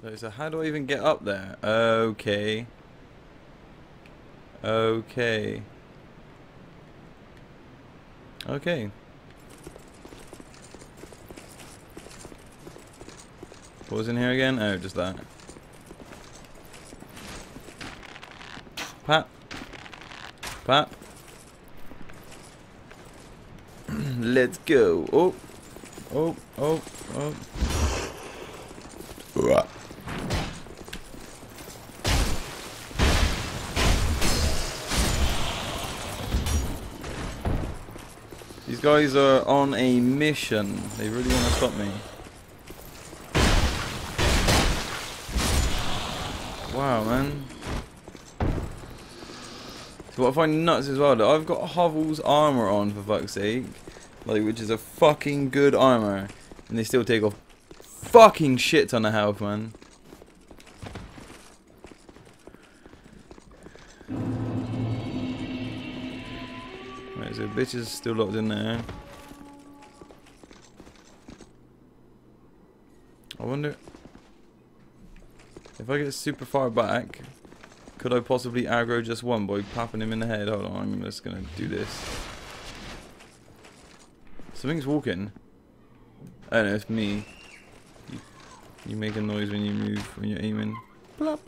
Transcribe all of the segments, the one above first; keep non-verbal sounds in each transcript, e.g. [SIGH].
So how do I even get up there? Okay. Okay. Okay. What was in here again? Oh, just that. Pap. Pap. [CLEARS THROAT] Let's go. Oh. Oh, oh, oh. These guys are on a mission. They really want to stop me. Wow, man. So what I find nuts as well, that I've got Havel's armor on for fuck's sake, like which is a fucking good armor, and they still take off fucking shit ton of health, man. So bitch is still locked in there. I wonder if I get super far back, could I possibly aggro just one by popping him in the head? Hold on, I'm just gonna do this. Something's walking. Oh, I don't know, it's me. You, you make a noise when you move, when you're aiming. Plop.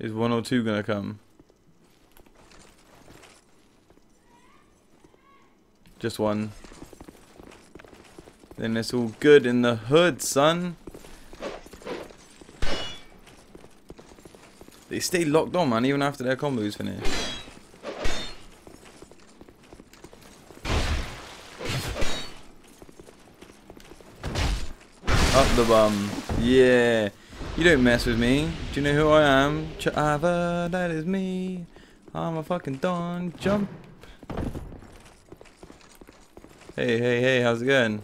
Is one or two gonna come? Just one. Then it's all good in the hood, son. They stay locked on, man, even after their combo's is finished. Up the bum. Yeah. You don't mess with me. Do you know who I am? Chaver, that is me. I'm a fucking Don. Jump. Hey, hey, hey, how's it going?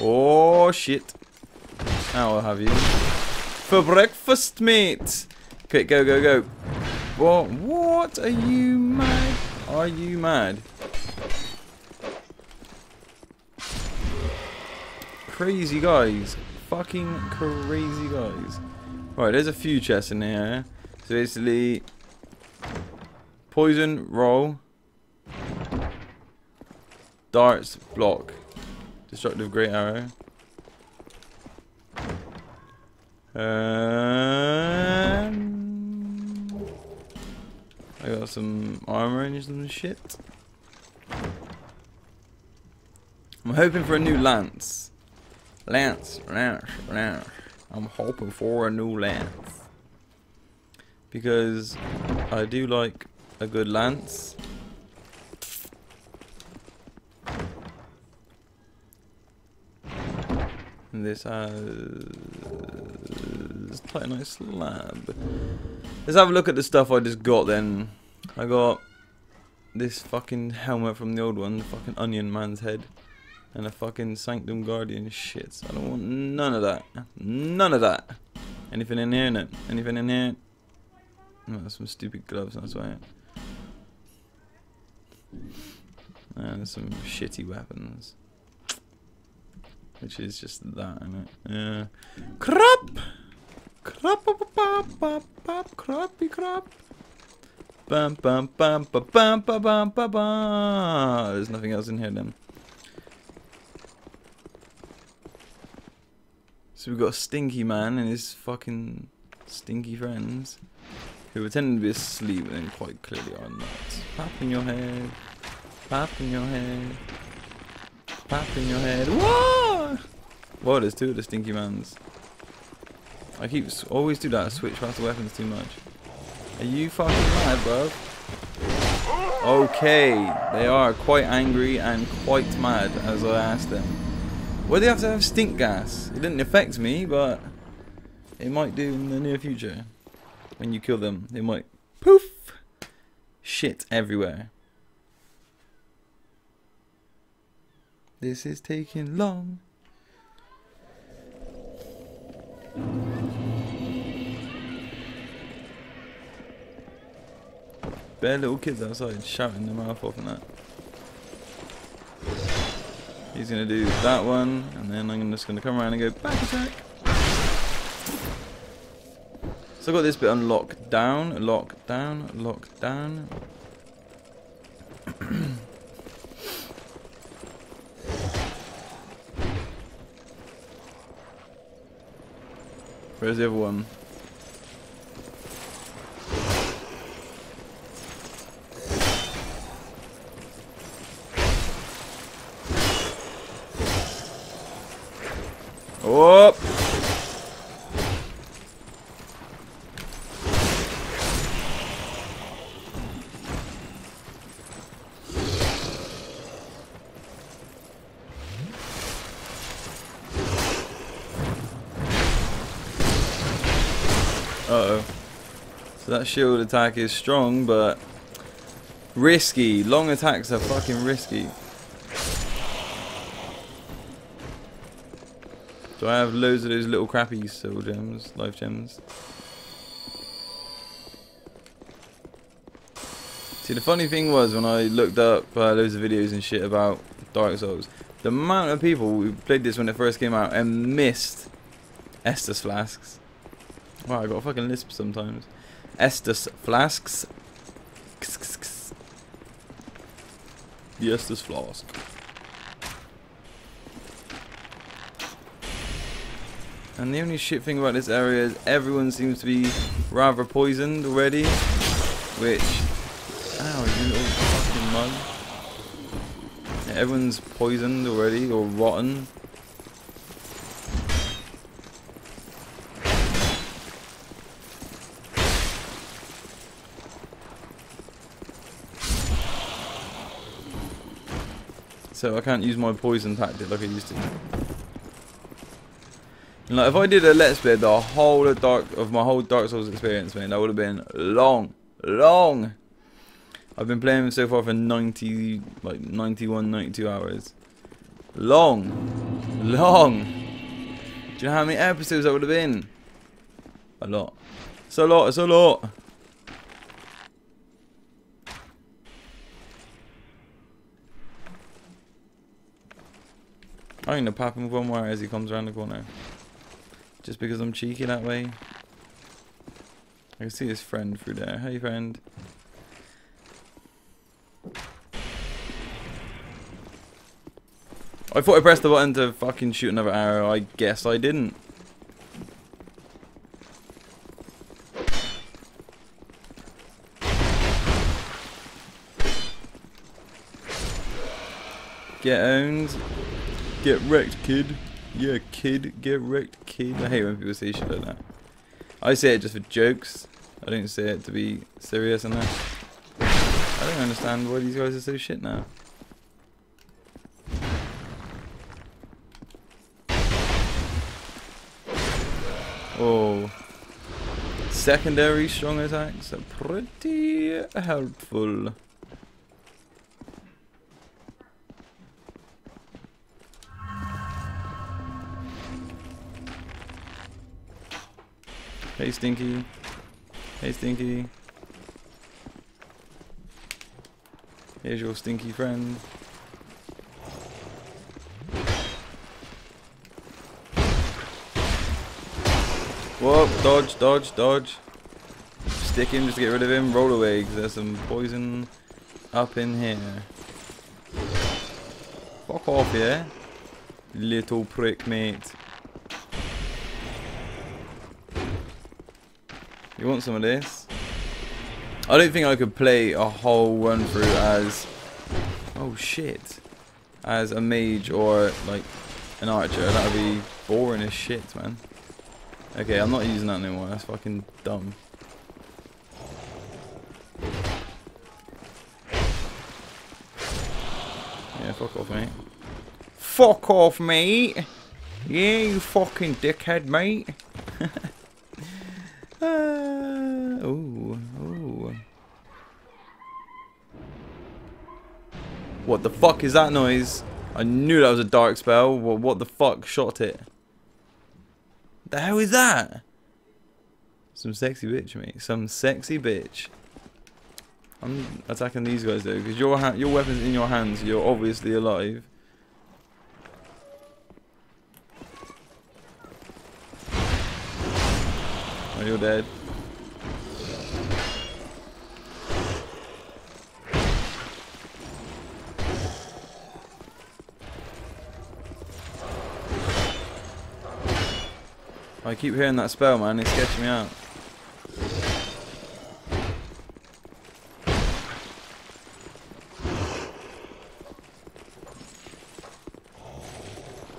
Oh, shit. I'll have you. For breakfast, mate. Okay, go, go, go. What? What? Are you mad? Are you mad? Crazy guys. Fucking crazy guys. Right, there's a few chests in here. So basically, poison, roll, darts, block, destructive great arrow. Um, I got some armor and some shit. I'm hoping for a new lance. Lance, lance, lance. I'm hoping for a new lance. Because I do like a good lance. And this has quite a nice slab. Let's have a look at the stuff I just got then. I got this fucking helmet from the old one, the fucking onion man's head. And a fucking Sanctum Guardian shit. I don't want none of that. None of that. Anything in here? No. Anything in here? Oh, some stupid gloves, that's why. And some shitty weapons. Which is just that, isn't it? Yeah. Crap! Crap, pop, pop, pop, pop, crappy crap. Bum, bum, bum, bum, bum, bum, bum. There's nothing else in here then. So we've got a Stinky Man and his fucking stinky friends who pretend to be asleep and quite clearly are not. Pop in your head. Pop in your head. Pop in your head. Whoa! Whoa, there's two of the Stinky Mans. I keep always do that. I switch past the weapons too much. Are you fucking mad, bro? Okay, they are quite angry and quite mad as I asked them. Why do they have to have stink gas? It didn't affect me, but it might do in the near future. When you kill them, they might poof shit everywhere. This is taking long. Bare little kids outside shouting their mouth off and that. He's gonna do that one, and then I'm just gonna come around and go back attack. So I got this bit on lock down, lock down, lock down. [CLEARS THROAT] Where's the other one? Oh! Uh oh. So that shield attack is strong, but risky. Long attacks are fucking risky. Do I have loads of those little crappy soul gems, life gems? See, the funny thing was when I looked up uh, loads of videos and shit about Dark Souls, the amount of people who played this when it first came out and missed Estus flasks. Wow, I got a fucking lisp sometimes. Estus flasks. The Estus flask. And the only shit thing about this area is everyone seems to be rather poisoned already. Which... Ow, you little fucking mug. Yeah, everyone's poisoned already, or rotten. So I can't use my poison tactic like I used to. And like if I did a let's play the whole of dark of my whole Dark Souls experience, man, that would have been long, long. I've been playing so far for 90, like 91, 92 hours. Long, long. Do you know how many episodes that would have been? A lot. It's a lot. It's a lot. I'm gonna pop him one more as he comes around the corner. Just because I'm cheeky that way. I can see his friend through there. Hey friend. I thought I pressed the button to fucking shoot another arrow. I guess I didn't. Get owned. Get wrecked, kid. Yeah, kid. Get wrecked, kid. I hate when people say shit like that. I say it just for jokes. I don't say it to be serious and that. I don't understand why these guys are so shit now. Oh. Secondary strong attacks are pretty helpful. Hey, Stinky. Hey, Stinky. Here's your stinky friend. Whoa, dodge, dodge, dodge. Stick him just to get rid of him. Roll away because there's some poison up in here. Fuck off, yeah? Little prick, mate. You want some of this? I don't think I could play a whole run through as... Oh shit. As a mage or like an archer. That would be boring as shit, man. Okay, I'm not using that anymore. That's fucking dumb. Yeah, fuck off, mate. Fuck off, mate! Yeah, you fucking dickhead, mate. Uh, [LAUGHS] What the fuck is that noise? I knew that was a dark spell. What, what the fuck shot it? The hell is that? Some sexy bitch, mate. Some sexy bitch. I'm attacking these guys though, because your your weapon's in your hands. You're obviously alive. Oh, you're dead. I keep hearing that spell, man. It's sketching me out.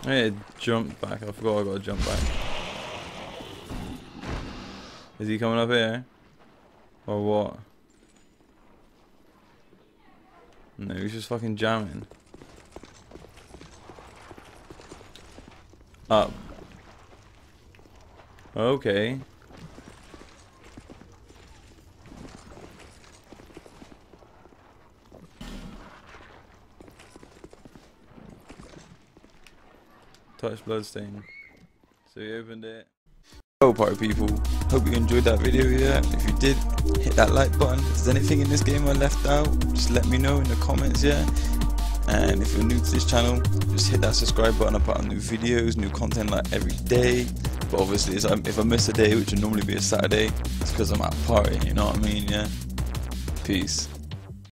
I need to jump back. I forgot I got to jump back. Is he coming up here? Or what? No, he's just fucking jamming. Up. Okay. Touch bloodstain. So he opened it. Oh, party people. Hope you enjoyed that video, yeah? If you did, hit that like button. If there's anything in this game I left out, just let me know in the comments, yeah? And if you're new to this channel, just hit that subscribe button. I put out new videos, new content like every day. But obviously, if I miss a day, which would normally be a Saturday, it's because I'm at a party, you know what I mean, yeah? Peace.